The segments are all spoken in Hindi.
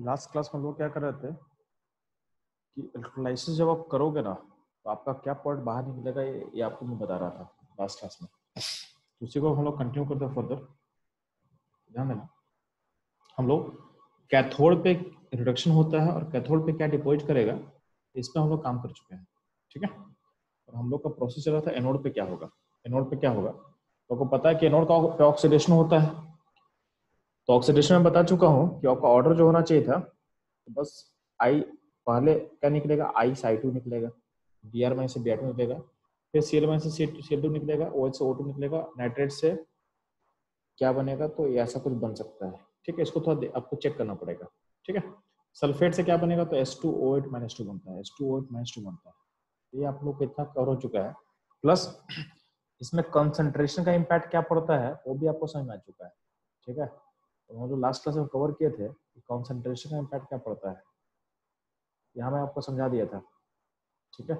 लास्ट क्लास में लोग क्या कर रहे थे कि इलेक्ट्रोलाइसिस जब आप करोगे ना तो आपका क्या पॉइंट बाहर निकलेगा ये, ये आपको मैं बता रहा था लास्ट क्लास में। तो उसी को हम लोग कंटिन्यू करते हैं फर्दर ध्यान देना। हम लोग कैथोड पे रिडक्शन होता है और कैथोड पे क्या डिपोजिट करेगा इस पर हम लोग काम कर चुके हैं ठीक है? और हम लोग का प्रोसेस चल था एनोड पे क्या होगा? एनोड पे क्या होगा? तो आपको पता है कि एनोड का ऑक्सीडेशन होता है। तो ऑक्सीडेशन में बता चुका हूँ कि आपका ऑर्डर जो होना चाहिए था तो बस आई पहले क्या निकलेगा? आई साई टू निकलेगा। बी आर में से बी टू निकलेगा। फिर सी एल में से सी एल टू निकलेगा। ओ एच से ओ टू निकलेगा। नाइट्रेट से क्या बनेगा? तो ऐसा कुछ बन सकता है। ठीक है, इसको थोड़ा आपको चेक करना पड़ेगा। ठीक है? सल्फेट से क्या बनेगा? तो S two O eight minus two बनता है। S two O eight minus two बनता है। ये आप लोग इतना कवर हो चुका है। प्लस इसमें कंसंट्रेशन का इम्पैक्ट क्या पड़ता है, वो भी आपको समझ में आ चुका है। ठीक है? तो हम जो लास्ट क्लास में कवर किए थे कि कॉन्सेंट्रेशन का इम्पैक्ट क्या पड़ता है। यहाँ मैं आपको समझा दिया था। ठीक है?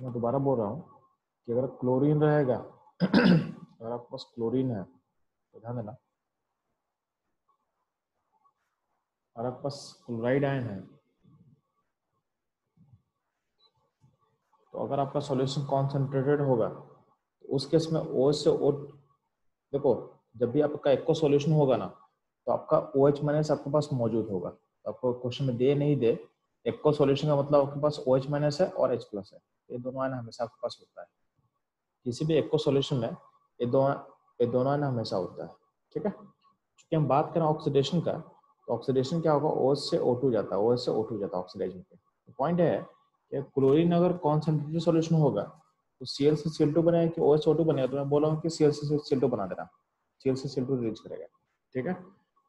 मैं दोबारा बोल रहा हूँ कि अगर क्लोरीन रहेगा, अगर आपके पास क्लोरीन है तो ध्यान देना। और आपके पास क्लोराइड आयन है तो अगर आपका सॉल्यूशन कॉन्सेंट्रेटेड होगा तो उस केस में ओ से ओ देखो, जब भी आपका एक्को सॉल्यूशन होगा ना तो आपका ओ एच माइनस आपके पास मौजूद होगा। तो आपको क्वेश्चन में दे नहीं दे एक्को सॉल्यूशन का मतलब आपके पास ओ एच माइनस है और एच प्लस है। ये दोनों आयन हमेशा आपके पास होता है। किसी भी एक्को सॉल्यूशन में ये दो ये दोनों आयन हमेशा होता है। ठीक है? क्योंकि हम बात करें ऑक्सीडेशन का तो ऑक्सीडेशन क्या होगा? ओ से ओ जाता है। ओ से ओ जाता है ऑक्सीडेशन पे। तो पॉइंट है कि क्लोरीन अगर कॉन्सेंट्रेटेड सॉल्यूशन होगा तो सी एल से सी एल टू बनेगा कि ओ एस ओ टू बनेगा। तो मैं बोला हूँ कि सी एल से सी एल टू बना देना। सी एल से सी एल टू रिलीज़ करेगा। ठीक है?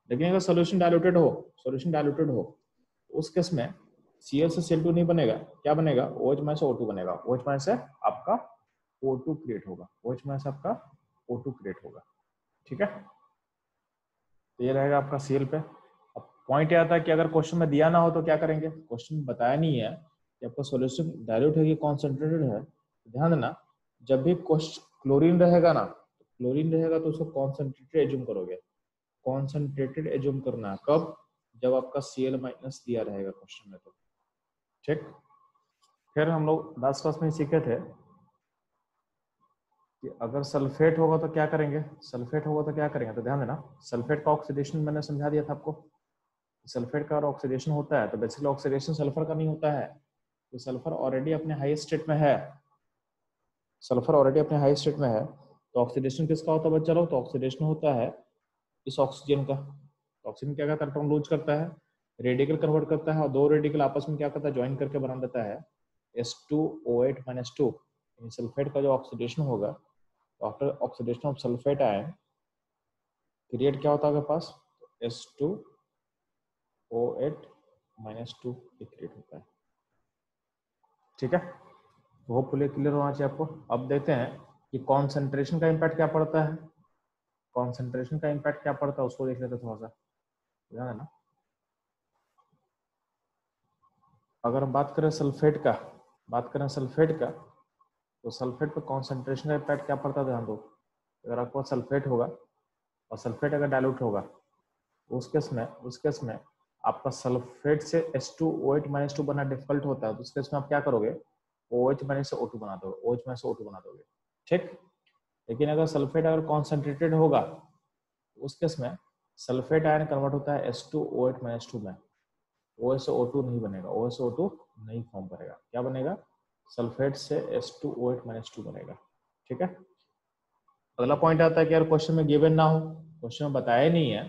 लेकिन अगर सोल्यूशन डायलूटेड हो सोल्यूशन डायलूटेड हो तो उस केस में सी एल से सी टू नहीं बनेगा। क्या बनेगा? O H minus O two बनेगा। ओ एच माइनस आपका ओ टू क्रिएट होगा। ओ एच माइनस आपका ओ टू क्रिएट होगा। ठीक है? तो ये रहेगा आपका सी एल पे। अब पॉइंट ये आता है कि अगर क्वेश्चन में दिया ना हो तो क्या करेंगे? क्वेश्चन बताया नहीं है कि आपका सोल्यूशन डायल्यूट है कि कॉन्सेंट्रेटेड है। तो ध्यान देना, जब भी क्वेश्चन क्लोरीन रहेगा ना क्लोरीन रहेगा तो उसको कॉन्सेंट्रेटेड एज्यूम करोगे। कॉन्सेंट्रेटेड एज्यूम करना कब? जब आपका सी एल माइनस दिया रहेगा क्वेश्चन में तो। ठीक? फिर हम लोग लास्ट क्लास में सीखे थे कि अगर सल्फेट होगा तो क्या करेंगे? सल्फेट होगा तो क्या करेंगे? तो ध्यान देना सल्फेट का ऑक्सीडेशन मैंने समझा दिया था आपको। सल्फेट का ऑक्सीडेशन होता है तो बेसिकली ऑक्सीडेशन सल्फ़र का नहीं होता है। तो सल्फ़र ऑलरेडी अपने हाई स्टेट में है। सल्फ़र ऑलरेडी अपने हाई स्टेट में है। तो ऑक्सीडेशन किसका होता है बच्चा? लोग तो ऑक्सीडेशन होता है इस ऑक्सीजन का। तो ऑक्सीजन क्या करता है? लूज करता है रेडिकल कन्वर्ट करता है और दो रेडिकल आपस में क्या करता है? ज्वाइन करके बना देता है। S two O eight minus two sulphate का जो ऑक्सीडेशन होगा तो after oxidation of sulphate ion create क्या होता है आपके पास? S two O eight minus two create होता है। ठीक है? तो होपफुली क्लियर होना चाहिए आपको। अब देखते हैं कि कॉन्सेंट्रेशन का इम्पैक्ट क्या पड़ता है। कॉन्सेंट्रेशन का इम्पैक्ट क्या पड़ता है, उसको देख लेते थोड़ा सा ध्यान है ना? अगर हम बात करें सल्फेट का, बात करें सल्फेट का तो सल्फेट पे कॉन्सेंट्रेशन का इम्पैक्ट क्या पड़ता है, ध्यान दो। अगर आपको सल्फेट होगा और सल्फेट अगर डायलूट होगा उस केस में, उस केस में आपका सल्फेट से S two O H minus two बनना डिफ़िकल्ट होता है तो उस केस में आप क्या करोगे? ओ एच माइनस से ओ टू बना दोगे O H minus O two बना दोगे। ठीक? लेकिन अगर सल्फेट अगर कॉन्सेंट्रेटेड होगा उस केस में सल्फेट आयन कन्वर्ट होता है S two O eight minus two में। ओ एस ओ टू नहीं बनेगा। ओ एस ओ टू नहीं फॉर्म करेगा। क्या बनेगा? सल्फेट से S two O eight minus two बनेगा। ठीक है? अगला पॉइंट आता है कि यार क्वेश्चन में गिवन ना हो। क्वेश्चन में बताया नहीं है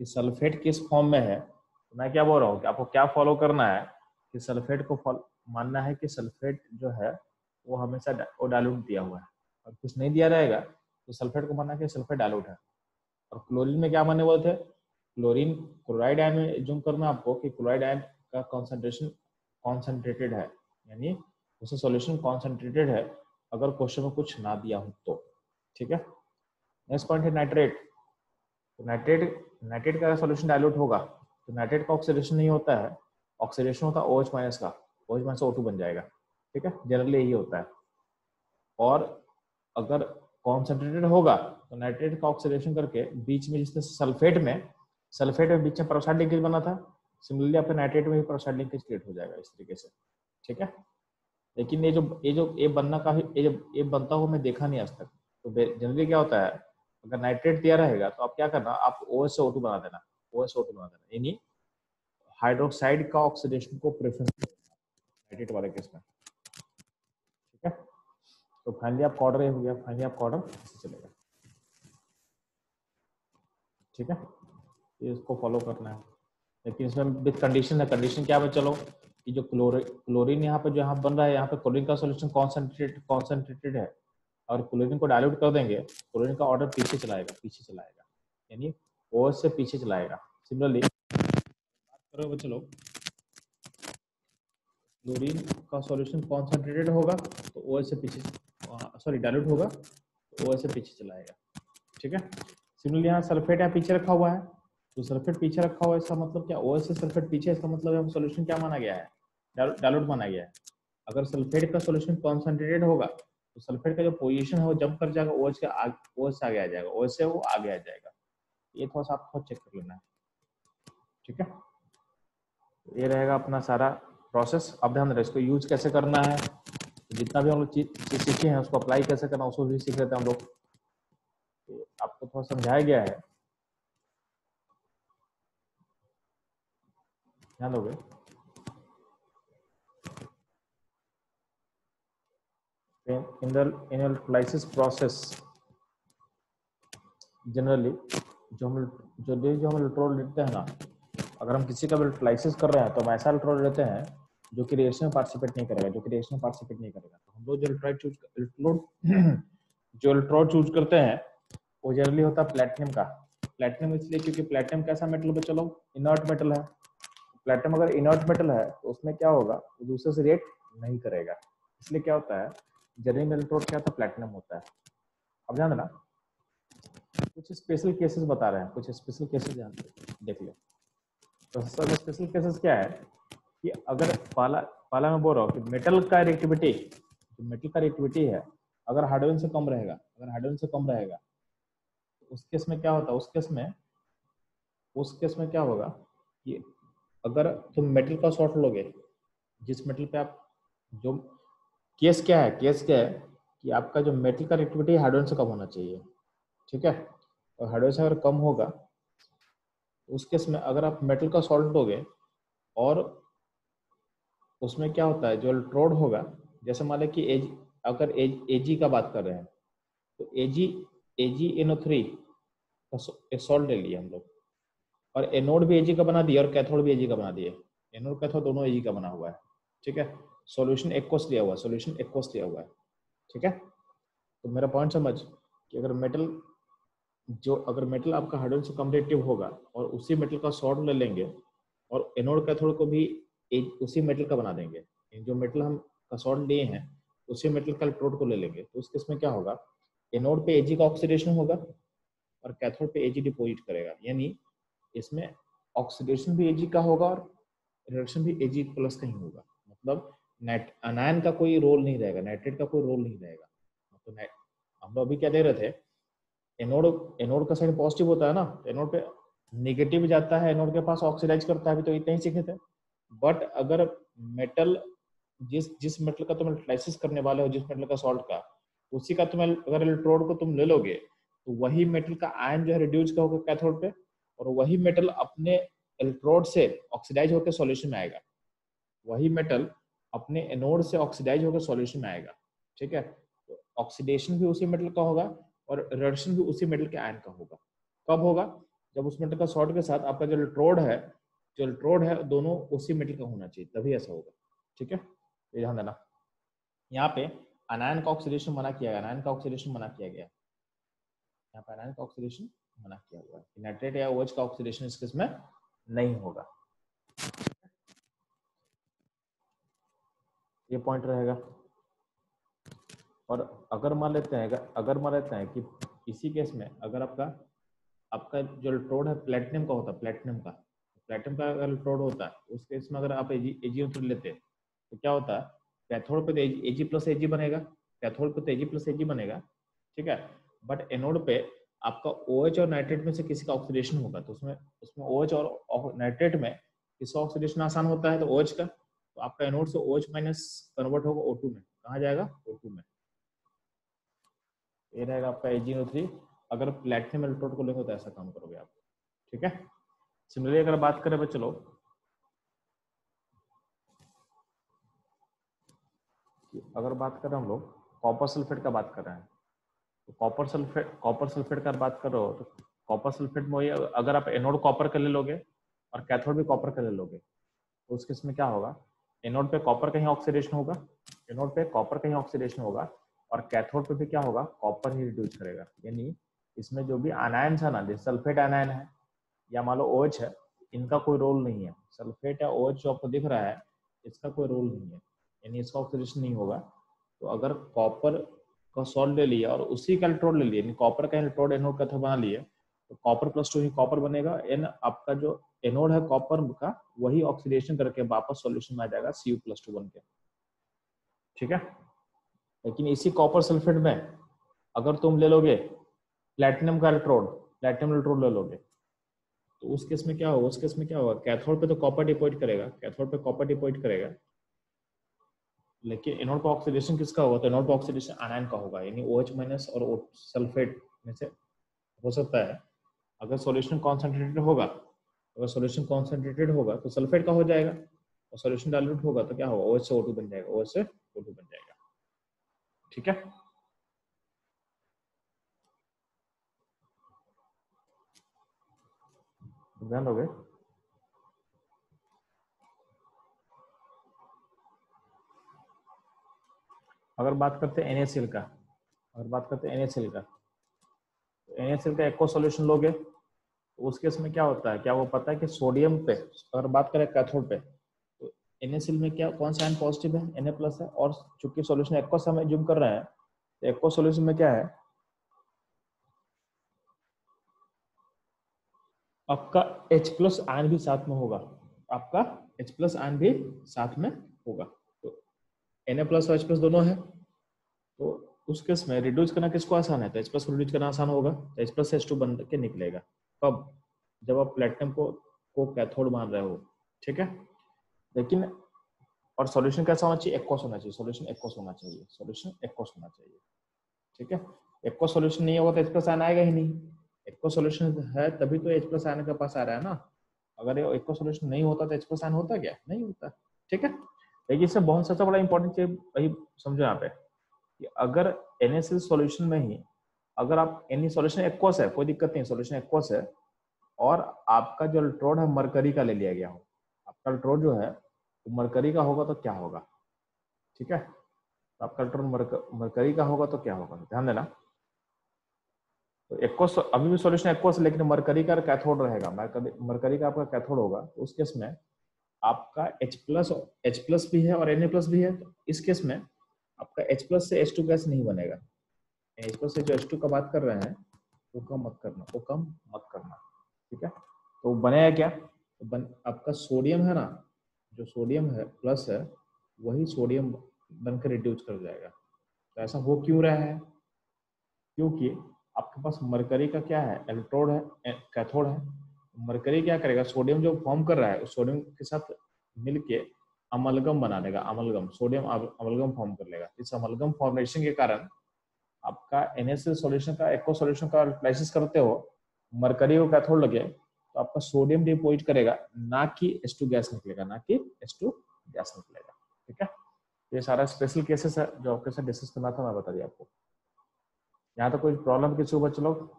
कि सल्फेट किस फॉर्म में है। तो मैं क्या बोल रहा हूँ कि आपको क्या फॉलो करना है कि सल्फेट को मानना है कि सल्फेट जो है, वो हमेशा वो डायलूट दिया हुआ है। और कुछ नहीं दिया रहेगा तो सल्फेट को मानना कि सल्फेट डायलूट है। और क्लोरीन में क्या मानने वाले थे? क्लोरीन क्लोराइड आयन में जूम करना आपको कि क्लोराइड आयन का कॉन्सेंट्रेशन कॉन्सेंट्रेटेड है, यानी उसका सॉल्यूशन कॉन्सेंट्रेटेड है, अगर क्वेश्चन में कुछ ना दिया हो तो। ठीक है? नेक्स्ट पॉइंट है नाइट्रेट तो नाइट्रेट नाइट्रेट का सॉल्यूशन डायलूट होगा तो नाइट्रेट का ऑक्सीडेशन नहीं होता है। ऑक्सीडेशन होता है ओ एच माइनस का ओ एच माइनस ओ बन जाएगा। ठीक है? जनरली यही होता है। और अगर कॉन्सेंट्रेटेड होगा तो नाइट्रेट का ऑक्सीडेशन करके बीच में जिसने सल्फेट में सल्फेट में बीच में परऑक्साइड लिंकेज बना था सिमिलरली आपका नाइट्रेट में भी प्रोसाइड लिंकेज क्रिएट हो जाएगा इस तरीके से, ठीक है? लेकिन ये जो ये जो, ये बनना काफ़ी ये जब, ये बनता हुआ मैं देखा नहीं आज तक तो जनरली क्या होता है, अगर नाइट्रेट दिया रहेगा तो आप क्या करना, आप ओ एस ओ टू बना देना ओ एस ओ टू बना देना, यानी हाइड्रोक्साइड का ऑक्सीडेशन को प्रेफरेंस नाइट्रेट वाले केस में। तो फाइनली आप ऑर्डर हो गया फाइनली आप ऑर्डर ऐसे चलेगा। ठीक है? ये इसको फॉलो करना है। लेकिन इसमें विथ कंडीशन है कंडीशन क्या है? चलो, कि जो क्लोरी क्लोरीन यहाँ पे जो यहाँ बन रहा है, यहाँ पे क्लोरीन का सोल्यूशन कॉन्सेंट्रेट कॉन्सेंट्रेटेड है। और क्लोरीन को डायल्यूट कर देंगे क्लोरीन का ऑर्डर पीछे चलाएगा पीछे चलाएगा। यानी ओ से पीछे चलाएगा। सिमिलरली बात करो चलो। क्लोरीन का सॉल्यूशन कॉन्सेंट्रेटेड होगा तो ओ से पीछे सॉरी डायल्यूट होगा तो ओ से पीछे चलाएगा। ठीक है? सिमिलरली यहाँ सल्फेट यहाँ पीछे रखा हुआ है। तो सल्फेट पीछे रखा हुआ है, इसका मतलब क्या? ओ से सल्फेट पीछे, इसका मतलब हम सोल्यूशन क्या माना गया है? डायल्यूट माना गया है। अगर सल्फेट का सोल्यूशन कॉन्सेंट्रेटेड होगा तो सल्फेट का जो पोजीशन है, वो जंप कर जाएगा ओ के आगे ओ से आगे आ जाएगा। ओ से वो आगे आ जाएगा। ये थोड़ा सा आप खुद चेक कर लेना। है ठीक है? ये रहेगा अपना सारा प्रोसेस अब ध्यान रहे इसको यूज़ कैसे करना है? जितना भी हम लोग चीज़ सीखे हैं, उसको अप्लाई कैसे करना, उसको भी सीख लेते हैं हम लोग। तो आपको थोड़ा समझाया गया है। ध्यान दोगे? In the electrolysis process generally जो हम जो जो हम इलेक्ट्रोल लेते हैं ना, अगर हम किसी का भी इलेक्ट्रोलाइसिस कर रहे हैं तो हम ऐसा इलेक्ट्रोल लेते हैं जो कि रिएक्शन में पार्टिसिपेट नहीं करेगा, जो कि रिएक्शन में पार्टिसिपेट नहीं करेगा। तो हम लोग जो इलेक्ट्रोलाइट चूज़ इलेक्ट्रोड जो इलेक्ट्रोड चूज़ करते हैं, वो जनरली होता है प्लेटिनम का। प्लेटिनम इसलिए क्योंकि प्लेटिनम कैसा मेटल है चलो? इनर्ट मेटल है। प्लेटिनम अगर इनर्ट मेटल है तो उसमें क्या होगा? वो दूसरे से रिएक्ट नहीं करेगा। इसलिए क्या होता है? जनरल इलेक्ट्रोड क्या होता है? प्लेटिनम होता है। अब ध्यान देना। कुछ स्पेशल केसेस बता रहे हैं। कुछ स्पेशल केसेस देख ले। तो सर स्पेशल केसेस क्या है? कि अगर पाला पाला में बोल रहा हूँ कि मेटल का रिएक्टिविटी जो मेटल का रिएक्टिविटी है, अगर हार्डवेन से कम रहेगा, अगर हार्डवेन से कम रहेगा तो उस केस में क्या होता है, उस केस में, उस केस में क्या होगा कि अगर तुम मेटल का शॉर्ट लोगे, जिस मेटल पे आप, जो केस क्या है केस क्या है कि आपका जो मेटल का रिएक्टिविटी हाइड्रोजन से कम होना चाहिए, ठीक है? और हाइड्रोजन से अगर कम होगा तो उस केस में अगर आप मेटल का सॉल्ट दोगे और उसमें क्या होता है, जो इलेक्ट्रोड होगा, जैसे मान लें कि एज अगर एज एजी का बात कर रहे हैं तो एजी एजी एनो थ्री का सॉल्ट ले लिया हम लोग। और एनोड भी एजी का बना दिया और कैथोड भी एजी का बना दिए एनोड कैथोड दोनों एजी का बना हुआ है, ठीक है? सॉल्यूशन एक्वस लिया हुआ है सॉल्यूशन एक्वस लिया हुआ है, ठीक है? तो मेरा पॉइंट समझ कि अगर मेटल जो अगर मेटल आपका हाइड्रोजन से कम्परेटिव होगा और उसी मेटल का सॉल्ट ले लेंगे और एनोड कैथोड को भी उसी मेटल का बना देंगे। जो मेटल हम का सॉल्ट लिए हैं, उसी मेटल का इलेक्ट्रोड को ले लेंगे। तो उस केस में क्या होगा? एनोड पे एजी का ऑक्सीडेशन होगा और कैथोड पे एजी डिपोजिट करेगा। यानी इसमें ऑक्सीडेशन भी एजी का होगा और रिडक्शन भी एजी प्लस का ही होगा। मतलब नेट अनायन का कोई रोल नहीं रहेगा नाइट्रेट का कोई रोल नहीं रहेगा। तो हम लोग अभी क्या दे रहे थे? एनोड एनोड का साइड पॉजिटिव होता है ना एनोड पे निगेटिव जाता है एनोड के पास ऑक्सीडाइज करता है, अभी तो इतना ही सीखे थे। बट अगर मेटल जिस जिस मेटल का तुम इलेक्ट्राइसिस करने वाले हो, जिस मेटल का सॉल्ट का, उसी का तुम अगर इलेक्ट्रोड को तुम ले लोगे तो वही मेटल का आयन जो है रिड्यूस का होगा कैथोड पे? और वही मेटल अपने इलेक्ट्रोड से ऑक्सीडाइज होकर सॉल्यूशन में आएगा। वही मेटल अपने एनोड से ऑक्सीडाइज होकर सॉल्यूशन में आएगा। ठीक है? तो ऑक्सीडेशन भी उसी मेटल का होगा और रिडक्शन भी उसी मेटल के आयन का होगा। कब होगा? जब उस मेटल का सॉल्ट के साथ आपका जो इलेक्ट्रोड है जो इलेक्ट्रोड है, दोनों उसी मेटल का होना चाहिए, तभी ऐसा होगा। ठीक है? ये ध्यान देना। यहाँ पे अनायन का ऑक्सीडेशन मना किया गया अनायन का ऑक्सीडेशन मना किया गया। यहाँ पे अनायन का ऑक्सीडेशन मना किया हुआ है। नाइट्रेट या ओएच का ऑक्सीडेशन इस केस में नहीं होगा। ये पॉइंट रहेगा। और अगर मान लेते हैं, अगर मान लेते हैं कि इसी केस में अगर आपका आपका जो इलेक्ट्रोड है प्लेटिनम का होता है प्लेटिनम का प्लेटिनम का अगर इलेक्ट्रोड होता है उस केस में अगर आप एजी एजी लेते तो क्या होता? है कैथोड पे तो एजी प्लस एजी बनेगा। कैथोड पे तो एजी प्लस एजी बनेगा, ठीक है? बट एनोड पे आपका ओ OH और नाइट्रेट में से किसी का ऑक्सीडेशन होगा तो उसमें उसमें ओ OH और नाइट्रेट में किसका ऑक्सीडेशन आसान होता है तो ओ OH का तो आपका एनोड से ओ OH माइनस कन्वर्ट होगा O2 में। कहा जाएगा? O2 में। ये रहेगा आपका AgNO3 अगर प्लेटिनम इलेक्ट्रोड को लेंगे तो ऐसा काम करोगे आप, ठीक है? सिमिलरली अगर बात करें चलो। अगर बात करें हम लोग कॉपर सल्फेट का बात कर रहे हैं। तो कॉपर सल्फेट कॉपर सल्फेट का बात करो तो कॉपर सल्फेट में अगर आप एनोड कॉपर का ले लोगे और कैथोड भी कॉपर का ले लोगे तो उस केस में क्या होगा? एनोड पे कॉपर का ही ऑक्सीडेशन होगा एनोड पे कॉपर का ही ऑक्सीडेशन होगा और कैथोड पे भी क्या होगा? कॉपर ही रिड्यूस करेगा। यानी इसमें जो भी अनायन है ना जैसे सल्फेट अनायन है या मान लो ओएच है, इनका कोई रोल नहीं है। सल्फेट या ओएच जो आपको दिख रहा है, इसका कोई रोल नहीं है। यानी इसका ऑक्सीडेशन नहीं होगा। तो अगर कॉपर का सॉल्ट ले लिया और उसी का इलेक्ट्रोड ले लिया कॉपर का इलेक्ट्रोड एनोड का बना लिया तो कॉपर प्लस टू ही कॉपर बनेगा। एन आपका जो एनोड है कॉपर का, वही ऑक्सीडेशन करके वापस सॉल्यूशन में आ जाएगा सी प्लस टू बन के। ठीक है? लेकिन इसी कॉपर सल्फेट में, अगर तुम ले लोगे प्लेटिनम का इलेक्ट्रोड प्लेटिनम इलेक्ट्रोड ले लोगे तो उस केस में क्या होगा, उस केस में क्या होगा, कैथोड पे तो कॉपर डिपोजिट करेगा, कैथोड पे कॉपर डिपोजिट करेगा। लेकिन एनोड का ऑक्सीडेशन किसका होगा? तो एनोड का ऑक्सीडेशन आयन का होगा, यानी OH माइनस और सल्फेट में से हो सकता है। अगर सॉल्यूशन कॉन्सेंट्रेटेड होगा, अगर सॉल्यूशन कॉन्सेंट्रेटेड होगा तो सल्फेट का हो जाएगा, और सॉल्यूशन डायल्यूट होगा तो क्या होगा? OH से O2 बन जाएगा OH से O2 बन जाएगा। ठीक है? ध्यान दोगे अगर बात करते हैं NaCl का, अगर बात करते हैं NaCl का तो NaCl का एको सॉल्यूशन लोगे तो उस केस में क्या होता है? क्या वो पता है कि सोडियम पे, अगर बात करें कैथोड पे तो एनएसएल में क्या, कौन सा आयन पॉजिटिव है? Na प्लस है। और चूँकि सॉल्यूशन एक्को समय जूम कर रहे हैं तो एक्को सॉल्यूशन में क्या है? आपका H प्लस आयन भी साथ में होगा। आपका H प्लस आयन भी साथ में होगा। तो Na प्लस और H प्लस दोनों है। तो उस केस में रिड्यूस करना किसको आसान है? तो H प्लस को रिड्यूस करना आसान होगा। तो H प्लस H टू बन के निकलेगा। कब जब आप प्लेटिनम को को कैथोड मान रहे हो, ठीक है? लेकिन और सॉल्यूशन कैसा होना चाहिए? एक्वस होना चाहिए। सॉल्यूशन एक्वस होना चाहिए। सॉल्यूशन एक्वस होना चाहिए। ठीक है? एक्वस सॉल्यूशन नहीं होगा तो H प्लस आयन आएगा ही नहीं। एक्को सोल्यूशन है, तभी तो एच प्लस आयन के पास आ रहा है ना। अगर ये एक्को सोल्यूशन नहीं होता तो एच प्लस आयन होता क्या? नहीं होता, ठीक है? लेकिन इससे बहुत, सबसे बड़ा इंपॉर्टेंट चीज़ वही समझो यहाँ पे कि अगर एनएसएल सॉल्यूशन में ही, अगर आप एनी सॉल्यूशन एक्वस है, कोई दिक्कत नहीं सॉल्यूशन एक्वस है, और आपका जो अल्ट्रोड है मरकरी का ले लिया गया हो, आपका अल्ट्रोड जो है, वो मरकरी का होगा तो क्या होगा? ठीक है? तो आपका अल्ट्रोड मरकरी का होगा तो क्या होगा? ध्यान देना। तो एक्वस अभी भी सॉल्यूशन एक्वस लेकिन मरकरी का कैथोड रहेगा। मरकरी का आपका कैथोड होगा। तो उस केस में आपका H प्लस एच प्लस भी है और Na प्लस भी है तो इस केस में आपका H प्लस से H2 गैस नहीं बनेगा। H प्लस से जो H2 का बात कर रहे हैं वो कम मत करना वो कम मत करना ठीक है? तो बनेगा क्या? तो बन, आपका सोडियम है ना जो सोडियम है प्लस है वही सोडियम बनकर रिड्यूस कर जाएगा। तो ऐसा हो क्यों रहा है? क्योंकि आपके पास मरकरी का क्या है? इलेक्ट्रोड है कैथोड है। मरकरी क्या करेगा? सोडियम जो फॉर्म कर रहा है, उस सोडियम के साथ मिलके अमलगम बना देगा अमलगम सोडियम अमलगम फॉर्म कर लेगा। इस अमलगम फॉर्मेशन के कारण आपका एनएसएल सॉल्यूशन का एको सॉल्यूशन का एनालिसिस करते हो, मरकरी को कैथोड लगे तो आपका सोडियम डिपोजिट करेगा, ना कि टू गैस निकलेगा, ना कि टू गैस निकलेगा। ठीक है? ये सारा स्पेशल केसेस है जो आपके साथ डिस्कस करना था, मैं बता दिया आपको। यहाँ तो कोई प्रॉब्लम किसी को बच्चे लोग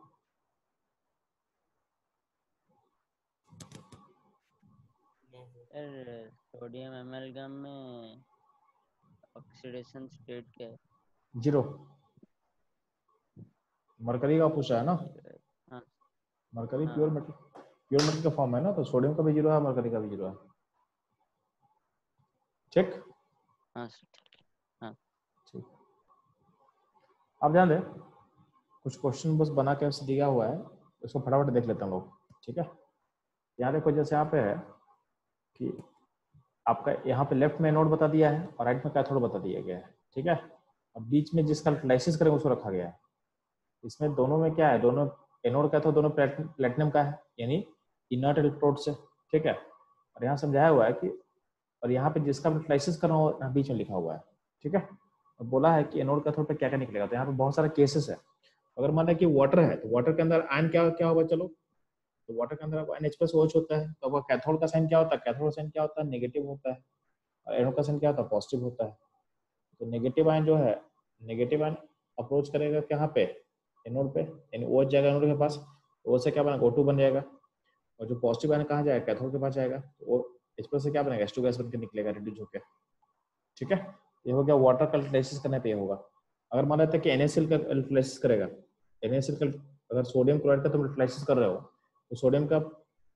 सोडियम एमएलगम में ऑक्सीडेशन स्टेट क्या है? ज़ीरो मरकरी का पूछा है ना? हाँ। मरकरी हाँ। प्योर मेटल प्योर मेटल का फॉर्म है ना तो सोडियम का भी ज़ीरो है मरकरी का भी ज़ीरो है। ठीक हाँ सर ठीक अब ध्यान दें। कुछ क्वेश्चन बस बना के दिया हुआ है, उसको फटाफट देख लेते हैं लोग, ठीक है? यहाँ देखो जैसे यहाँ पे है कि आपका यहाँ पे लेफ़्ट में नोड बता दिया है और राइट में कैथोड बता दिया गया है, ठीक है? अब बीच में जिसका एनालिसिस करेंगे उसको रखा गया है। इसमें दोनों में क्या है? दोनों एनोड कैथोड दोनों प्लेटिनम का है, यानी इनर्ट इलेक्ट्रोड से, ठीक है? और यहाँ समझाया हुआ है कि, और यहाँ पे जिसका यूटिलाइसिस करना हो बीच में लिखा हुआ है, ठीक है? और बोला है कि एनोड कैथोड पे क्या क्या निकलेगा तो यहाँ पे बहुत सारे केसेस है। अगर मान कि वाटर है तो वाटर के अंदर आयन क्या क्या होगा? चलो तो वाटर के अंदर एन एच प्लस होता है। तो कैथोड का साइन क्या होता है? कैथोड का साइन क्या होता है? नेगेटिव होता है। और एनोड का साइन क्या होता है? पॉजिटिव होता है। तो नेगेटिव आयन जो है नेगेटिव आयन अप्रोच करेगा कहाँ पे? एनोड पे। यानी OH जाएगा एनोड के पास। ओ से क्या बनेगा? O2 बन जाएगा। और जो पॉजिटिव आयन कहाँ जाएगा? कैथोड के पास जाएगा। तो एच प्लस से क्या बनेगा? H2 गैस बनकर निकलेगा रिड्यूस होकर ठीक है? ये हो गया वाटर का करने पे ये होगा। अगर मान लेते हैं कि NaCl का करेगा का अगर सोडियम क्लोराइड का तुम यूटिलाइसिस कर रहे हो तो सोडियम का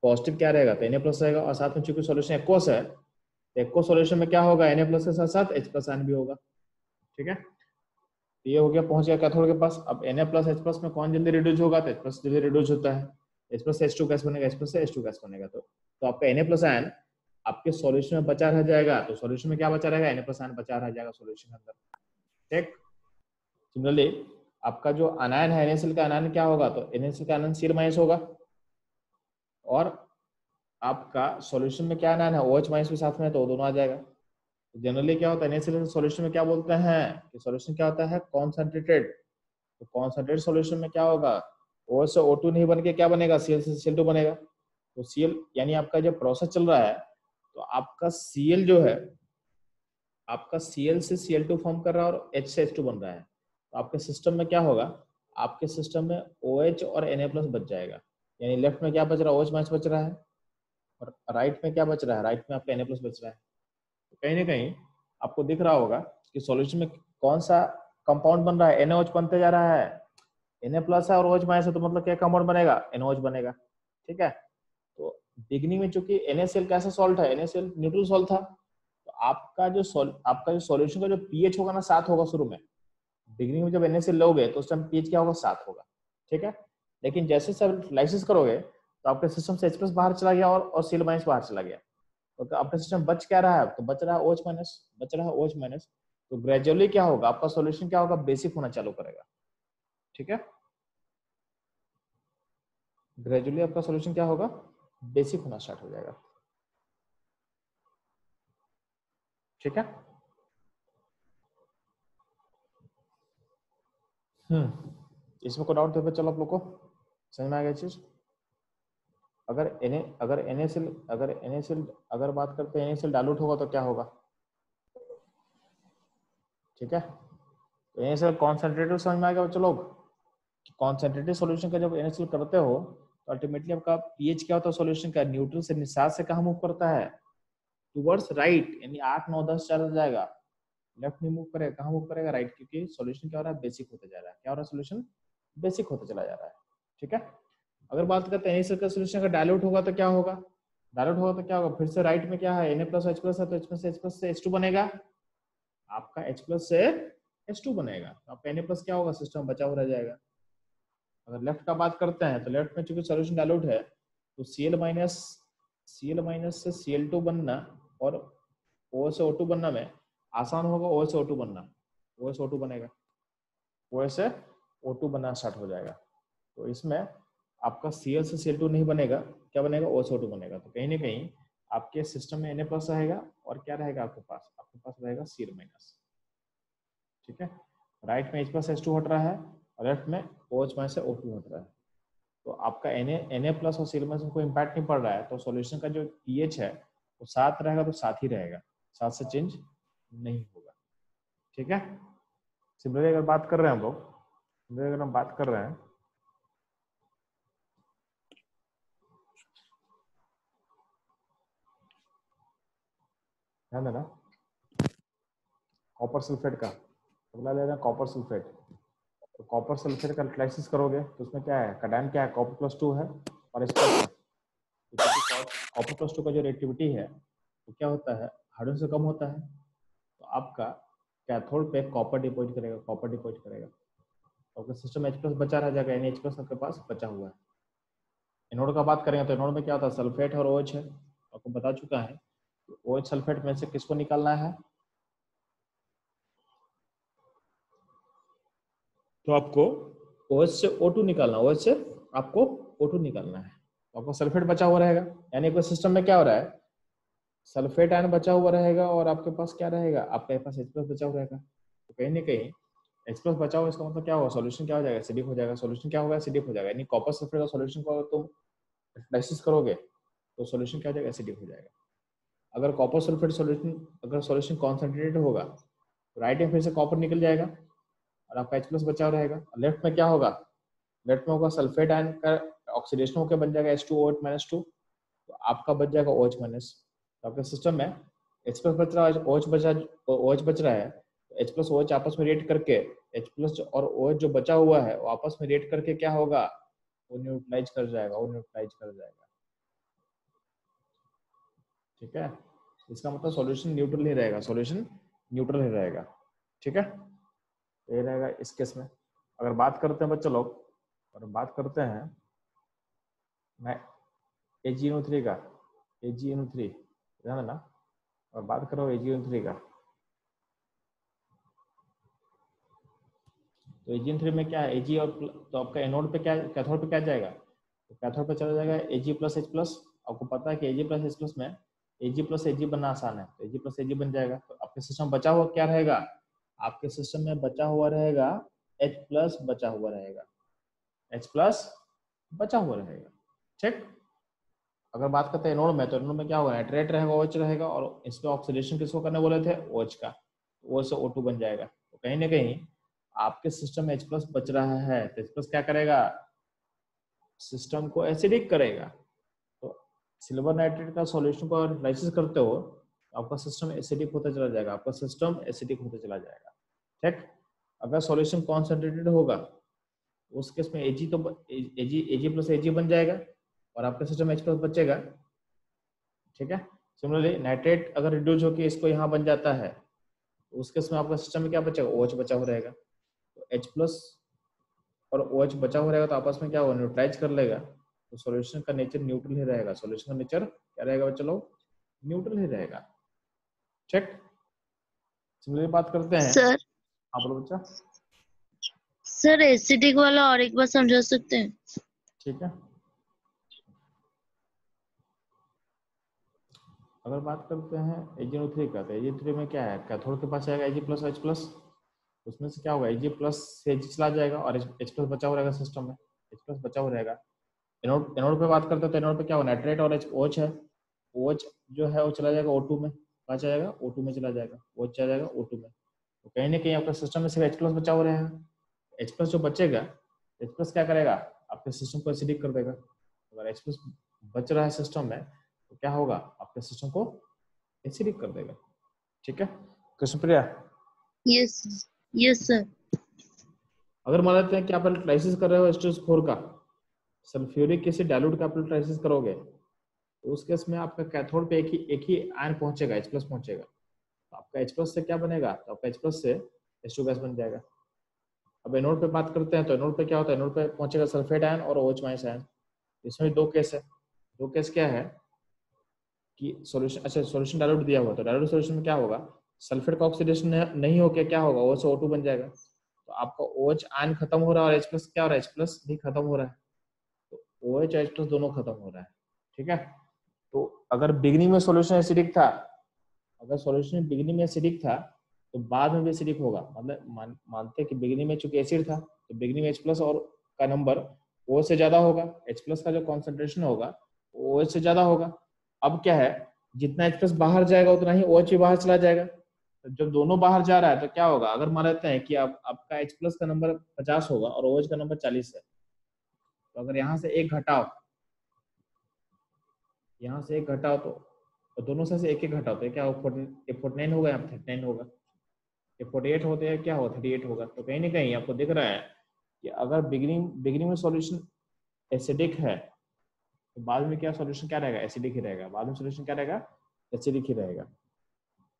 पॉजिटिव क्या रहेगा? तो Na प्लस रहेगा और साथ में चूँकि सॉल्यूशन एक्वस है तो एक्वस सॉल्यूशन में क्या होगा? Na प्लस के साथ साथ H प्लस आयन भी होगा। ठीक है? तो ये हो गया, पहुँच गया कैथोड के पास। अब Na प्लस H प्लस में कौन जल्दी रिड्यूस होगा? तो H प्लस जल्दी रिड्यूस होता है। H प्लस से H2 गैस बनेगा, H प्लस से H2 गैस बनेगा। तो तो आपका Na प्लस आयन आपके सॉल्यूशन में बचा रह जाएगा। तो सॉल्यूशन में क्या बचा रहेगा? Na प्लस आयन बचा रह जाएगा सॉल्यूशन के अंदर। ठीक? सिमिलरली आपका जो अनायन है एनएसएल का अनायन क्या होगा? तो एनएसएल का अनायन Cl माइनस होगा। और आपका सॉल्यूशन में क्या अनायन है? OH माइनस भी साथ में तो दोनों आ जाएगा। जनरली क्या होता है? NaCl सॉल्यूशन में क्या बोलते हैं? कि सॉल्यूशन क्या होता है? कॉन्सेंट्रेटेड तो कॉन्सेंट्रेटेड सॉल्यूशन में क्या होगा? OH से O2 नहीं बन के क्या बनेगा? Cl से Cl2 बनेगा। तो Cl, यानी आपका जो प्रोसेस चल रहा है तो आपका Cl जो है, आपका Cl से Cl2 फॉर्म कर रहा है और एच से H2 बन रहा है। तो आपके सिस्टम में क्या होगा? आपके सिस्टम में ओ OH और प्लस बच जाएगा। यानी लेफ़्ट में क्या बच रहा है? OH माइनस बच रहा है। और राइट में क्या बच रहा है? राइट में आपका प्लस बच रहा है। तो कहीं ना कहीं आपको दिख रहा होगा कि सॉल्यूशन में कौन सा कंपाउंड बन रहा है? NaOH बनते जा रहा है। प्लस है और OH माइनस है तो मतलब क्या कंपाउंड बनेगा? NaOH बनेगा। ठीक है? तो बिगनिंग में चूँकि NaCl कैसा सॉल्ट है NaCl न्यूट्रल सॉल्ट था। तो आपका जो आपका जो सॉल्यूशन का जो पीएच होगा ना, सात होगा शुरू में। बिगनिंग में जब NaCl लोगे तो उस टाइम पीएच क्या होगा? सात होगा। ठीक है? लेकिन जैसे सब लाइसिस करोगे तो आपके सिस्टम से H प्लस बाहर चला गया और और Cl माइनस बाहर चला गया। तो आपका सिस्टम बच क्या रहा है? तो बच रहा है OH माइनस बच रहा है OH माइनस तो ग्रेजुअली क्या होगा? आपका सॉल्यूशन क्या होगा? बेसिक होना चालू करेगा। ठीक है? ग्रेजुअली आपका सोल्यूशन क्या होगा? बेसिक होना स्टार्ट हो जाएगा। ठीक है? हम्म। इसमें कोई डाउट तो चलो आप लोग को। समझ में आ गया चीज़? अगर एन अगर NaCl अगर NaCl अगर बात करते हैं NaCl डाइल्यूट होगा तो क्या होगा? ठीक है? तो NaCl कॉन्सेंट्रेटिव समझ में आ गया बच्चों लोग? कॉन्सेंट्रेटिव सॉल्यूशन का जब NaCl करते हो तो अल्टीमेटली आपका पीएच क्या होता है? सॉल्यूशन का न्यूट्रल से निशात से कहाँ मूव करता है? टुवर्ड्स राइट यानी आठ, नौ, दस चल जाएगा। लेफ़्ट नहीं मूव करेगा, कहाँ मूव करेगा? राइट क्योंकि सॉल्यूशन क्या हो रहा है? बेसिक होते जा रहा है। क्या हो रहा है सॉल्यूशन बेसिक होते चला जा रहा है। ठीक है? अगर बात करते हैं का सोल्यूशन अगर डायल्यूट होगा तो क्या होगा? डायल्यूट होगा तो क्या होगा? फिर से राइट में क्या है? Na प्लस H प्लस है तो H प्लस H प्लस से H2 बनेगा। आपका H प्लस से H2 बनेगा। तो आपका Na प्लस क्या होगा? सिस्टम बचा हुआ रह जाएगा। अगर लेफ़्ट का बात करते हैं तो लेफ़्ट में चूँकि सोल्यूशन डायल्यूट है तो C L minus C L minus से सी एल टू बनना और ओ से ओ टू बनना में आसान होगा OH से O2 बनना। OH से O2 बनेगा। OH से O2 बनना स्टार्ट हो जाएगा। तो इसमें आपका Cl से Cl2 नहीं बनेगा। क्या बनेगा? OCO2 बनेगा। तो कहीं ना कहीं आपके सिस्टम में Na प्लस रहेगा और क्या रहेगा आपके पास? आपके पास रहेगा Cl माइनस ठीक है? राइट में H प्लस H2 हट रहा है लेफ़्ट में ओ एच माइनस से O2 हट रहा है। तो आपका Na Na प्लस और Cl माइनस को इम्पैक्ट नहीं पड़ रहा है। तो सॉल्यूशन का जो पीएच है, वो सात रहेगा तो सात ही रहेगा। सात से चेंज नहीं होगा। ठीक है? सिमिलरली अगर बात कर रहे हैं हम लोग सिमिलरली अगर हम बात कर रहे हैं देना कॉपर सल्फेट का अगला ले रहे हैं कॉपर सल्फेट तो कॉपर सल्फेट का यूटिलाइसिस करोगे तो उसमें क्या है? कडान क्या है? कॉपर प्लस टू है, और इस कॉपर प्लस टू का जो रिएक्टिविटी है, वो तो क्या होता है? हाइड्रोजन से कम होता है। आपका कैथोड पे कॉपर डिपोजिट करेगा कॉपर डिपोजिट करेगा। तो आपका सिस्टम एच प्लस बचा रह जाएगा, यानी एच प्लस आपके पास बचा हुआ है। एनोड का बात करेंगे तो एनोड में क्या होता है? सल्फेट और ओएच है। आपको बता चुका है। ओ एच सल्फेट में से किसको निकालना है? तो आपको OH से O2 निकालना OH से आपको O2 निकालना है। तो आपको सल्फेट बचा हुआ रहेगा। यानी कोई सिस्टम में क्या हो रहा है? सल्फेट आयन बचा हुआ रहेगा और आपके पास क्या रहेगा? आपके पास एच प्लस बचा हुआ रहेगा। तो कहीं ना कहीं एच प्लस बचा हुआ इसका मतलब क्या होगा? सोल्यूशन क्या हो जाएगा? एसिडिक हो जाएगा। सॉल्यूशन क्या होगा? एसिडिक हो जाएगा। यानी कॉपर सल्फेट का सॉल्यूशन को तुम डाइसिस करोगे तो सोल्यूशन क्या हो जाएगा? एसिडिक हो जाएगा। अगर कॉपर सल्फेट सोल्यूशन अगर सोल्यूशन कॉन्सेंट्रेटेड होगा तो राइट में फिर से कॉपर निकल जाएगा और आपका एच प्लस बचा रहेगा। लेफ़्ट में क्या होगा? लेफ़्ट में होगा सल्फेट आयन का ऑक्सीडेशन होकर बन जाएगा H2OH माइनस टू तो आपका बच जाएगा ओ एच माइनस आपके सिस्टम में एच प्लस बच रहा है OH बचा OH बच रहा है। तो H प्लस OH आपस में रिएक्ट करके एच प्लस और OH जो बचा हुआ है, वो आपस में रिएक्ट करके क्या होगा? वो न्यूट्रलाइज कर जाएगा, वो न्यूट्रलाइज कर जाएगा। ठीक है? इसका मतलब सॉल्यूशन न्यूट्रल ही रहेगा। सॉल्यूशन न्यूट्रल ही रहेगा। ठीक है? तो ये रहेगा इस केस में। अगर बात करते हैं, बच्चों लोग और बात करते हैं, मैं ए जी एन थ्री का ए जी एन थ्री ध्यान देना और बात करो ए जी थ्री का। तो एजीएन थ्री में क्या है? एजी और तो आपका एनोड पे क्या कैथोड पे क्या जाएगा? तो कैथोड पे चला जाएगा एजी प्लस एच प्लस आपको पता है कि एजी प्लस एच प्लस में एजी प्लस एजी बनना आसान है। तो एजी प्लस एजी बन जाएगा। तो आपके सिस्टम बचा हुआ क्या रहेगा? आपके सिस्टम में बचा हुआ रहेगा एच प्लस बचा हुआ रहेगा। एच प्लस बचा हुआ रहेगा। ठीक? अगर बात करते हैं एनोड में तो एनोड में क्या होगा? नाइट्रेट रहेगा ओएच रहेगा, और इसमें ऑक्सीडेशन किसको करने बोले थे? ओएच का। ओ से O2 बन जाएगा। तो कहीं ना कहीं आपके सिस्टम में H प्लस बच रहा है तो H प्लस क्या करेगा? सिस्टम को एसिडिक करेगा। तो सिल्वर नाइट्रेट का सॉल्यूशन को एनालिसिस करते हो तो आपका सिस्टम एसिडिक होता चला जाएगा। आपका सिस्टम एसिडिक होता चला जाएगा। ठीक? अगर सॉल्यूशन कॉन्सेंट्रेटेड होगा उस केस में एजी तो एजी एजी प्लस एजी बन जाएगा। और आपका सिस्टम एच प्लस बचेगा। ठीक है? सिमिलरली नाइट्रेट अगर रिड्यूस होकर इसको यहाँ बन जाता है तो उस केस में आपका सिस्टम में क्या बचेगा? ओएच बचा हुआ रहेगा। तो एच प्लस और ओ OH बचा हुआ रहेगा तो आपस में क्या होगा? न्यूट्रलाइज कर लेगा। तो सॉल्यूशन का नेचर न्यूट्रल ही रहेगा। सॉल्यूशन का नेचर क्या रहेगा बच्चा लोग? न्यूट्रल ही रहेगा। चेक सिमिलरली बात करते हैं। सर आप बोलो बच्चा। सर एसिडिक वाला और एक बार समझा सकते हैं? ठीक है। अगर बात करते हैं एजीनो थ्री का तो एजी थ्री में क्या है? कैथोड के पास आएगा एजी प्लस एच प्लस उसमें से क्या होगा? एजी प्लस से एजी चला जाएगा और एच प्लस बचा हुआ रहेगा सिस्टम में। एच प्लस बचा हुआ रहेगा। एनोड एनोड पे बात करते हैं तो एनोड पे क्या होगा? नाइट्रेट और एच ओच है। ओच जो है, वो चला जाएगा O2 में। कहा जाएगा? O2 में चला जाएगा। ओच चला जाएगा O2 में। तो कहीं ना कहीं आपका सिस्टम में सिर्फ़ एच प्लस बचा हुआ रहेगा। एच प्लस जो बचेगा एच प्लस क्या करेगा? आपके सिस्टम को एसिडिक कर देगा। अगर एच प्लस बच रहा है सिस्टम में तो क्या होगा? आपके सिस्टम को एसिडिक कर देगा। ठीक है? कृष्णप्रिया? यस यस सर अगर मान लेते हैं कि आप एल्ट्राइसिस कर रहे हो एस्टोस फोर का सल्फ्यूरिक एसिड डाइल्यूट का आप एल्ट्राइसिस करोगे तो उस केस में आपका कैथोड पे एक ही एक ही आयन पहुंचेगा एच प्लस पहुंचेगा। तो आपका एच प्लस से क्या बनेगा? तो आपका एच प्लस से एच टू गैस बन जाएगा। अब एनोड पे बात करते हैं तो एनोड पे क्या होता है? एनोड पे पहुंचेगा सल्फेट आयन और OH माइनस आयन इसमें दो केस है। दो केस क्या है? कि सॉल्यूशन अच्छा सॉल्यूशन डाइल्यूट दिया हुआ तो डाइल्यूट सॉल्यूशन में क्या होगा? सल्फेट का ऑक्सीडेशन नहीं होकर क्या होगा? से O2 बन जाएगा। तो आपका OH आयन खत्म हो रहा है और H प्लस क्या हो रहा है? H प्लस भी खत्म हो रहा है। तो OH और H प्लस दोनों खत्म हो रहा है। ठीक है? तो अगर बिगनिंग में सॉल्यूशन एसिडिक था अगर सॉल्यूशन बिगनिंग में एसिडिक था तो बाद में भी एसिडिक होगा। मतलब मान, मानते कि बिगनिंग में चूँकि एसिड था तो बिगनिंग में H प्लस और का नंबर O से ज़्यादा होगा। एच प्लस का जो कॉन्सेंट्रेशन होगा वो OH से ज़्यादा होगा। अब क्या है जितना प्लस बाहर जाएगा उतना ही भी बाहर चला जाएगा। तो जब दोनों बाहर जा रहा है तो क्या होगा? अगर मान लेते हैं कि आप आपका H प्लस का नंबर 50 होगा और OH का नंबर 40 है। तो अगर यहाँ से एक घटाओ यहाँ से एक घटाओ तो, तो दोनों से एक एक घटाओ तो क्या होगा? फोर्टी नाइन होगा यहाँ थर्टी नाइन होगा। फोर्टी एट होते हैं क्या होगा? थर्टी एट होगा। तो कहीं ना कहीं आपको दिख रहा है कि अगर बिगिनिंग बिगिनिंग में सॉल्यूशन एसिडिक है तो बाद में क्या सॉल्यूशन क्या रहेगा? एसिडिक ही रहेगा। बाद में सॉल्यूशन क्या रहेगा? एसिडिक ही रहेगा।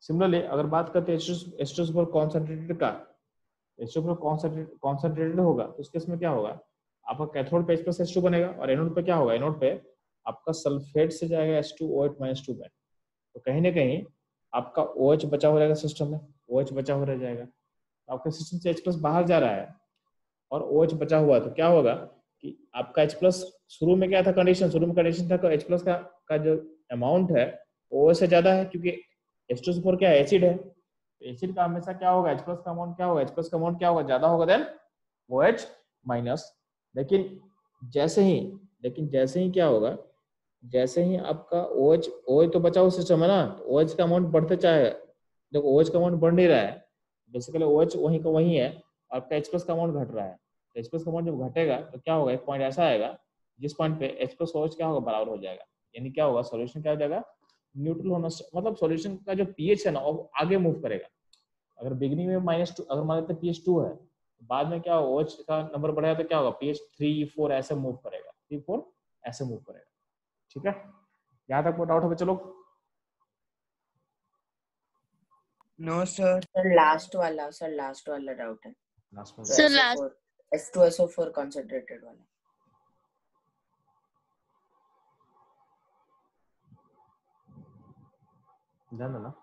सिमिलरली अगर बात करते हैं कॉन्सेंट्रेटेड का कॉन्सेंट्रेटेड होगा तो उस केस में क्या होगा? आपका कैथोड पे एच टू बनेगा और एनोड पे क्या होगा? एनोड पे आपका सल्फेट से जाएगा H two O eight minus two में। तो कहीं ना कहीं आपका ओ OH बचा हो रहेगा सिस्टम में। ओ OH बचा हो रह जाएगा। तो आपके सिस्टम से एच प्लस बाहर जा रहा है और ओ OH बचा हुआ है तो क्या होगा कि आपका एच प्लस शुरू में क्या था कंडीशन शुरू में कंडीशन था एच प्लस का का जो अमाउंट है ओ से ज़्यादा है क्योंकि एच टू फोर क्या एसिड है। एसिड का हमेशा क्या होगा? एच प्लस का अमाउंट क्या होगा? एच प्लस का अमाउंट क्या होगा? ज़्यादा होगा देन ओ एच माइनस लेकिन जैसे ही, लेकिन जैसे ही क्या होगा? जैसे ही आपका ओ एच ओ तो बचा हुआ सिस्टम है ना? ओ एच का अमाउंट बढ़ते चाहे। देखो ओ एच का अमाउंट बढ़ नहीं रहा है। बेसिकली ओ एच वहीं का वहीं है। आपका एच प्लस का अमाउंट घट रहा है। एच प्लस का अमाउंट जब घटेगा तो क्या होगा? एक पॉइंट ऐसा आएगा जिस पॉइंट पे एच प्लस ओ एच क्या होगा? बराबर हो जाएगा। यानी क्या होगा? सॉल्यूशन क्या हो जाएगा? न्यूट्रल होना मतलब सॉल्यूशन का जो पीएच है ना वो आगे मूव करेगा। अगर बिगनिंग में माइनस टू अगर मान लेते पीएच टू है तो बाद में क्या होगा? OH का नंबर बढ़ेगा तो क्या होगा? पीएच थ्री फोर ऐसे मूव करेगा। थ्री फोर ऐसे मूव करेगा। ठीक है? यहाँ तक डाउट हो चलो नो सर सर लास्ट वाला सर लास्ट वाला डाउट है। Last Sir, last- S2SO4 concentrated वाला। ध्यान देना।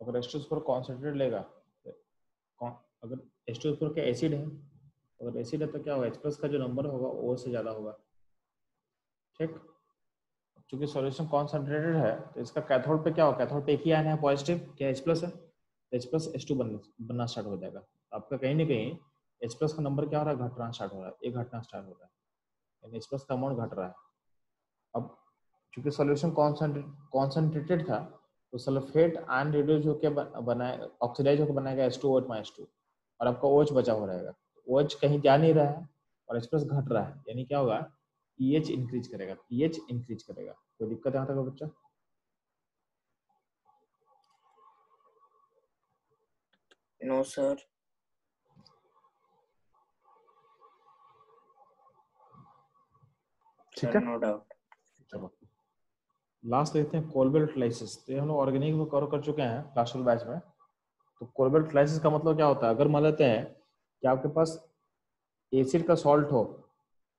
अगर एस्टोस पर कॉन्सेंट्रेट लेगा अगर एस्टोस पर क्या एसिड है, अगर एसिड है तो क्या होगा? एच प्लस का जो नंबर होगा ओ से ज़्यादा होगा। ठीक? चूँकि सॉल्यूशन कॉन्सेंट्रेटेड है तो इसका कैथोड पे क्या होगा? कैथोड पे एक ही आयन है पॉजिटिव क्या एच प्लस है? एच प्लस एच टू बनना स्टार्ट हो जाएगा। आपका कहीं ना कहीं एच प्लस का नंबर क्या हो रहा है? घटना स्टार्ट हो रहा है। एक घटना स्टार्ट हो रहा है। एच प्लस का अमाउंट घट रहा है। अब, चूँकि सॉल्यूशन कॉन्सेंट्रेटेड था तो सल्फेट आयन रिड्यूस होकर बनाए ऑक्सीडाइज होकर बनाएगा H two ouch minus two और आपका ओच बचा हो रहेगा। ओच कहीं जा नहीं रहा है और एच प्लस घट रहा है यानी क्या होगा? पीएच इंक्रीज करेगा पीएच इंक्रीज करेगा। कोई दिक्कत यहाँ तक बच्चा? नो सर ठीक है। नो डाउट चलो। लास्ट देखते हैं, कोलबेल्ट लाइसिस तो हम लोग ऑर्गेनिक में कवर कर चुके हैं लास्ट बैच में। तो कोलबेल्ट लाइसिस का मतलब क्या होता है? अगर मान लेते हैं कि आपके पास एसिड का सॉल्ट हो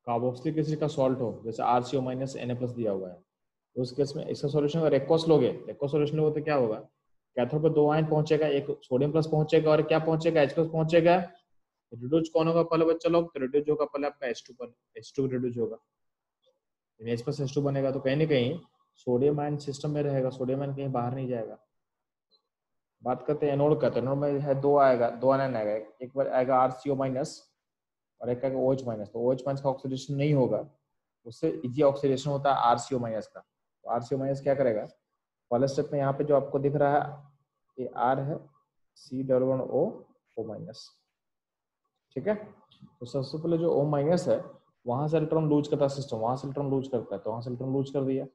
कार्बोक्सिलिक एसिड का सॉल्ट हो, जैसे R C O minus N A plus दिया हुआ है तो उस केस में इसका सॉल्यूशन अगर एक्वस लोगे एक्वस सॉल्यूशन लोगे तो क्या होगा? कैथोड पे दो आयन पहुंचेगा, एक सोडियम प्लस पहुंचेगा और क्या पहुंचेगा? एच प्लस पहुंचेगा। रिड्यूस कौन होगा? पहले बच्चा लोग तो रिड्यूस होगा, पहले आपका एच टू पर एच टू रिड्यूस होगा। एच प्लस एच टू बनेगा तो कहीं ना कहीं सोडियम आयन सिस्टम में रहेगा, सोडियम आयन कहीं बाहर नहीं जाएगा। बात करते हैं एनोड का तो एनोड में है दो आएगा, दो आयन आएगा, एक बार आएगा आर सी ओ माइनस और एक आएगा OH माइनस तो OH माइनस का ऑक्सीडेशन नहीं होगा, उससे इजी ऑक्सीडेशन होता है आर सी ओ माइनस का। तो आर सी ओ माइनस क्या करेगा? पहले स्टेप में यहाँ पे जो आपको दिख रहा है, ये आर है C double one O O minus. ठीक है? तो सबसे पहले जो ओ माइनस है, वहाँ से इलेक्ट्रॉन लूज करता है सिस्टम वहाँ से इलेक्ट्रॉन लूज करता है तो वहाँ से इलेक्ट्रॉन लूज कर दिया।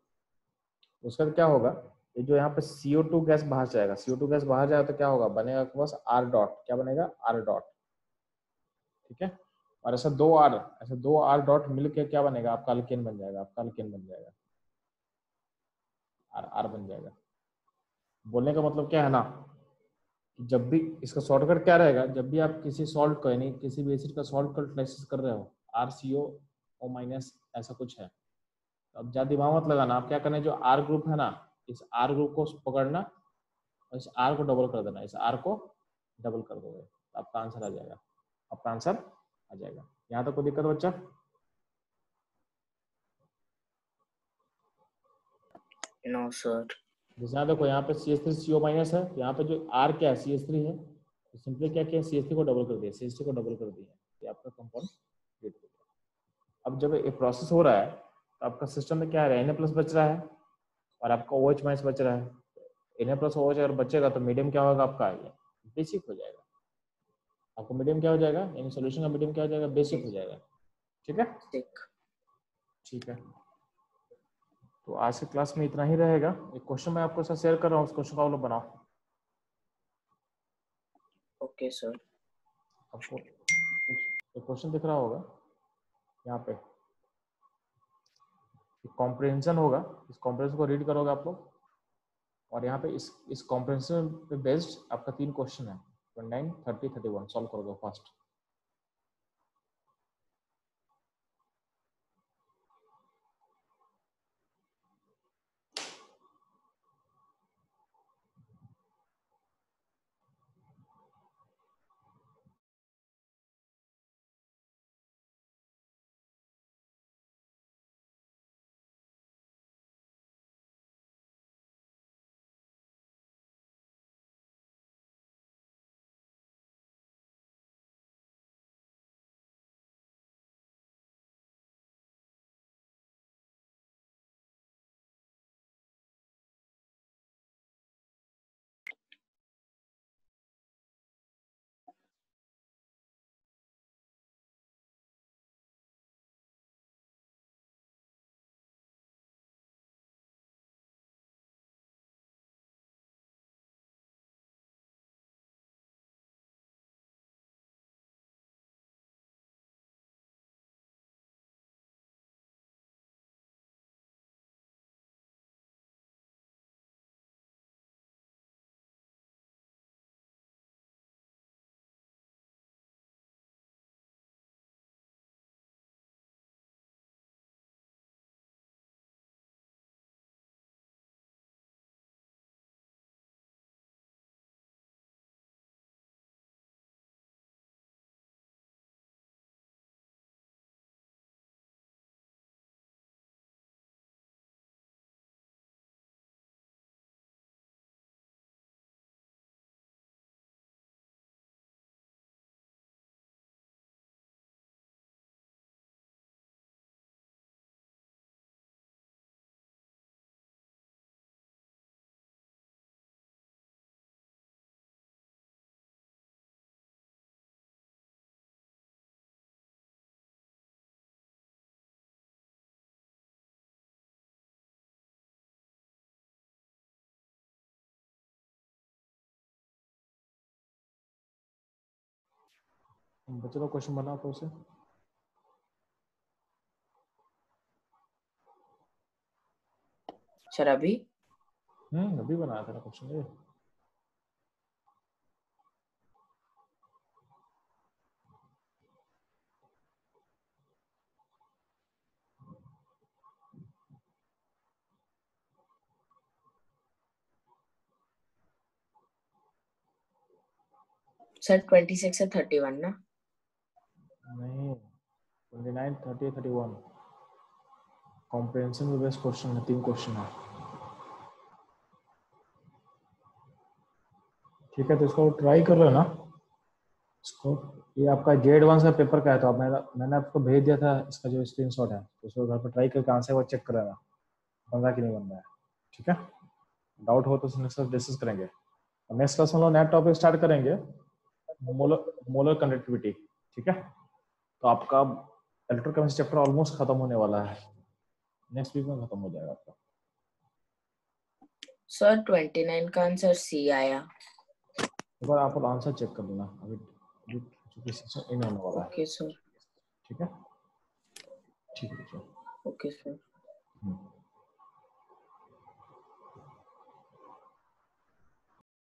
उसके बाद क्या होगा? ये जो यहाँ पे CO2 गैस बाहर जाएगा CO2 गैस बाहर जाएगा तो क्या होगा? बनेगा आपके पास R डॉट क्या बनेगा? R डॉट ठीक है? और ऐसा दो R, ऐसे दो R डॉट मिलके क्या बनेगा? आपका अल्केन बन जाएगा, आपका अल्केन बन जाएगा। R R बन जाएगा। बोलने का मतलब क्या है ना? जब भी इसका शॉर्टकट क्या रहेगा? जब भी आप किसी सॉल्ट को यानी किसी भी एसिड का सॉल्ट का यूटिलाइसिस कर रहे हो आर सी ओ माइनस ऐसा कुछ है। तो अब ज़्यादा दिमाग मत लगाना। आप क्या करना है जो आर ग्रुप है ना इस आर ग्रुप को पकड़ना और इस आर को डबल कर देना। इस आर को डबल कर दोगे। तो आपका आंसर आ जाएगा। आपका आंसर आ जाएगा। यहाँ तक कोई दिक्कत बच्चा? नो सर जैसे यहाँ देखो यहाँ पे C S three C O minus है। यहाँ पे जो आर क्या है सी एस थ्री है। तो सिंपली क्या किया सी एस थ्री को डबल कर दिया। सी एस थ्री को डबल कर दिया। ये आपका कंपाउंड अब जब ये प्रोसेस हो रहा है तो आपका सिस्टम में क्या है? एन प्लस बच रहा है और आपका ओ एच माइनस बच रहा है। एन प्लस ओ एच अगर बचेगा तो मीडियम क्या होगा आपका? ये बेसिक हो जाएगा। आपका मीडियम क्या हो जाएगा? यानी सोल्यूशन का मीडियम क्या हो जाएगा? बेसिक हो जाएगा। ठीक है? ठीक ठीक है। तो आज के क्लास में इतना ही रहेगा। एक क्वेश्चन मैं आपको साथ शेयर कर रहा हूँ। उस क्वेश्चन का आप लोग बनाओ। ओके सर आपको क्वेश्चन दिख रहा होगा। यहाँ पे। कॉम्प्रिहेंशन होगा, इस कॉम्प्रिहेंशन को रीड करोगे आप लोग। और यहाँ पे इस इस कॉम्प्रिहेंशन पे बेस्ड आपका तीन क्वेश्चन है twenty nine thirty thirty one solve करोगे फ़र्स्ट बच्चों का क्वेश्चन बना तो उसे सर अभी? हम्म अभी बनाया था क्वेश्चन ये। सर ट्वेंटी सिक्स से थर्टी वन ना? 29 30 31 कॉम्प्रिहेंशन में बेस्ट क्वेश्चन है तीन क्वेश्चन है ठीक है तो इसको ट्राई कर लो ना। इसको, ये आपका जेड वन का पेपर का है तो आप मैंने मैंने आपको भेज दिया था, इसका जो स्क्रीनशॉट है तो उसको घर पर ट्राई करके आंसर वो चेक कर लेना बन रहा कि नहीं बन रहा है, ठीक है? डाउट हो तो नेक्स्ट डिस्कस करेंगे। नेक्स्ट क्लास हम लोग नेक्स्ट टॉपिक स्टार्ट करेंगे मोलर मोलर कंडक्टिविटी ठीक है? तो आपका इलेक्ट्रोकेमिस्ट्री चैप्टर ऑलमोस्ट खत्म होने वाला है। नेक्स्ट वीक में खत्म हो जाएगा आपका। सर ट्वेंटी नाइन का आंसर सी आया। एक बार आप आंसर चेक कर लेना। अभी अभी चूँकि सेशन इन होने वाला है। ओके सर ठीक है? ठीक है सर ओके सर